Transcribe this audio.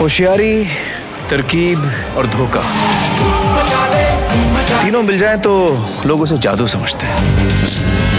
होशियारी तरकीब और धोखा। तीनों मिल जाए तो लोग उसे जादू समझते हैं।